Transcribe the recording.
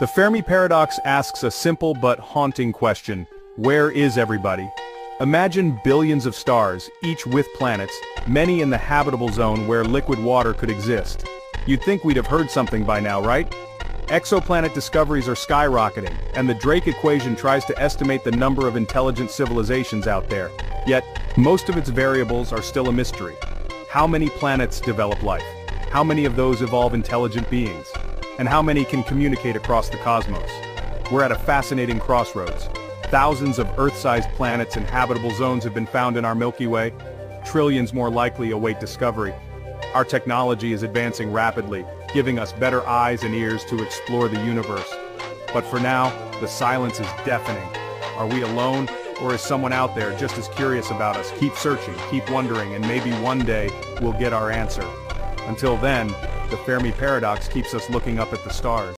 The Fermi Paradox asks a simple but haunting question. Where is everybody? Imagine billions of stars, each with planets, many in the habitable zone where liquid water could exist. You'd think we'd have heard something by now, right? Exoplanet discoveries are skyrocketing, and the Drake equation tries to estimate the number of intelligent civilizations out there. Yet, most of its variables are still a mystery. How many planets develop life? How many of those evolve intelligent beings? And how many can communicate across the cosmos? We're at a fascinating crossroads. Thousands of Earth-sized planets and habitable zones have been found in our Milky Way. Trillions more likely await discovery. Our technology is advancing rapidly, giving us better eyes and ears to explore the universe. But for now, the silence is deafening. Are we alone, or is someone out there just as curious about us? Keep searching, keep wondering, and maybe one day we'll get our answer. Until then, the Fermi Paradox keeps us looking up at the stars.